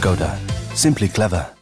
Skoda. Simply clever.